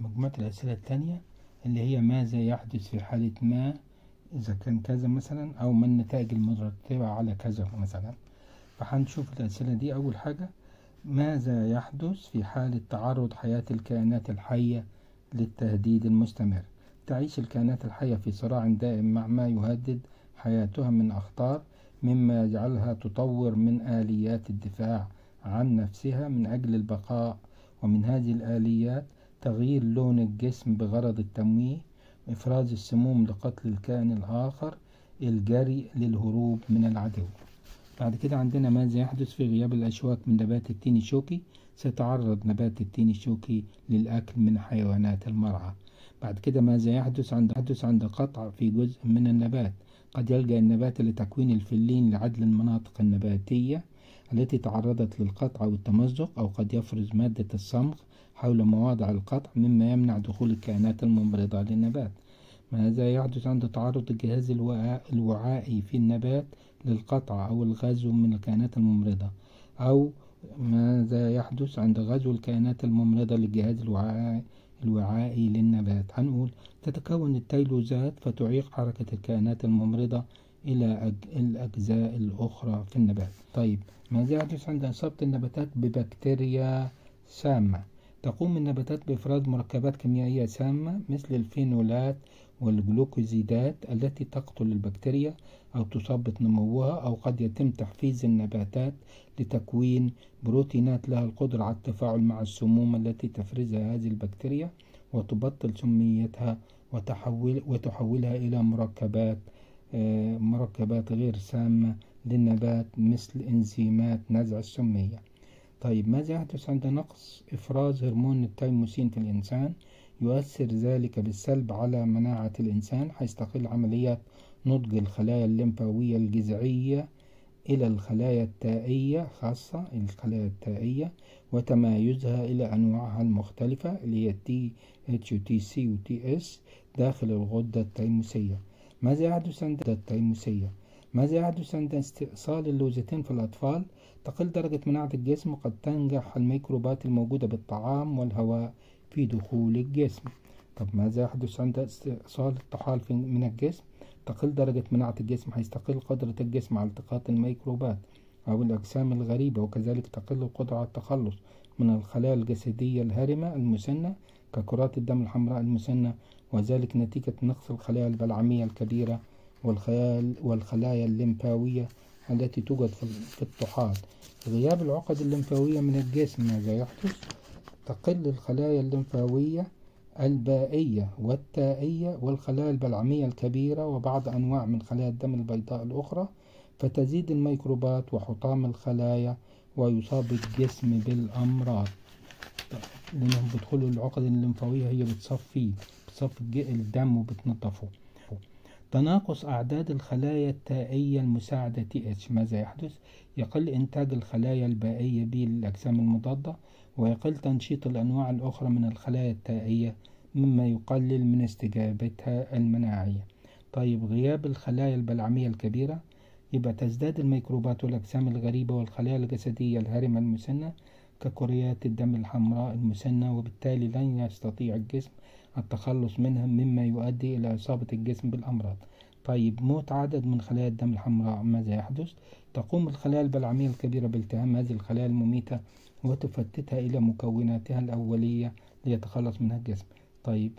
مجموعة الأسئلة التانية اللي هي ماذا يحدث في حالة ما إذا كان كذا مثلا أو ما النتائج المترتبة على كذا مثلا؟ فهنشوف الأسئلة دي. أول حاجة ماذا يحدث في حالة تعرض حياة الكائنات الحية للتهديد المستمر؟ تعيش الكائنات الحية في صراع دائم مع ما يهدد حياتها من أخطار مما يجعلها تطور من آليات الدفاع عن نفسها من أجل البقاء ومن هذه الآليات تغيير لون الجسم بغرض التمويه إفراز السموم لقتل الكائن الآخر الجري للهروب من العدو. بعد كده عندنا ماذا يحدث في غياب الأشواك من نبات التين الشوكي؟ سيتعرض نبات التين الشوكي للأكل من حيوانات المرعى. بعد كده ماذا يحدث عند يحدث عند قطع في جزء من النبات؟ قد يلجأ النبات لتكوين الفلين لعزل المناطق النباتية. التي تعرضت للقطع والتمزق أو قد يفرز مادة الصمغ حول مواضع القطع مما يمنع دخول الكائنات الممرضة للنبات. ماذا يحدث عند تعرض الجهاز الوعائي في النبات للقطع أو الغزو من الكائنات الممرضة أو ماذا يحدث عند غزو الكائنات الممرضة للجهاز الوعائي الوعائي للنبات. هنقول تتكون التيلوزات فتعيق حركة الكائنات الممرضة إلى أج- الأجزاء الأخرى في النبات. طيب ماذا يحدث عند إصابة النباتات ببكتيريا سامة. تقوم النباتات بإفراز مركبات كيميائية سامة مثل الفينولات والجلوكوزيدات التي تقتل البكتيريا أو تثبط نموها أو قد يتم تحفيز النباتات لتكوين بروتينات لها القدرة على التفاعل مع السموم التي تفرزها هذه البكتيريا وتبطل سميتها وتحول وتحولها إلى مركبات مركبات غير سامة للنبات مثل إنزيمات نزع السمية. طيب ماذا يحدث عند نقص إفراز هرمون التيموسين في الإنسان؟ يؤثر ذلك بالسلب على مناعة الإنسان حيث تقل عمليات نضج الخلايا الليمفاوية الجذعية إلى الخلايا التائية خاصة الخلايا التائية وتمايزها إلى أنواعها المختلفة اللي هي T C و TS داخل الغدة التيموسية. ماذا يحدث عند التيموسية؟ ماذا يحدث عند استئصال اللوزتين في الأطفال؟ تقل درجة مناعة الجسم قد تنجح الميكروبات الموجودة بالطعام والهواء في دخول الجسم طب ماذا يحدث عند استئصال الطحال من الجسم؟ تقل درجة مناعة الجسم حيث تقل قدرة الجسم على التقاط الميكروبات أو الأجسام الغريبة وكذلك تقل القدرة على التخلص من الخلايا الجسدية الهرمة المسنة ككرات الدم الحمراء المسنة وذلك نتيجة نقص الخلايا البلعمية الكبيرة والخلايا والخلايا الليمفاوية التي توجد في الطحال غياب العقد الليمفاوية من الجسم ماذا يحدث؟ تقل الخلايا الليمفاوية البائية والتائية والخلايا البلعمية الكبيرة وبعض أنواع من خلايا الدم البيضاء الأخرى فتزيد الميكروبات وحطام الخلايا ويصاب الجسم بالأمراض لأنهم بيدخلوا العقد الليمفاوية هي بتصفي الج- الدم وبتنظفه تناقص أعداد الخلايا التائية المساعدة TH ماذا يحدث؟ يقل إنتاج الخلايا البائية B للأجسام المضادة ويقل تنشيط الأنواع الأخرى من الخلايا التائية مما يقلل من استجابتها المناعية. طيب غياب الخلايا البلعمية الكبيرة؟ يبقى تزداد الميكروبات والأجسام الغريبة والخلايا الجسدية الهرمة المسنة ككريات الدم الحمراء المسنة وبالتالي لن يستطيع الجسم التخلص منها مما يؤدي إلى إصابة الجسم بالأمراض. طيب موت عدد من خلايا الدم الحمراء ماذا يحدث؟ تقوم الخلايا البلعمية الكبيرة بالتهام. هذه الخلايا المميتة وتفتتها إلى مكوناتها الأولية ليتخلص منها الجسم. طيب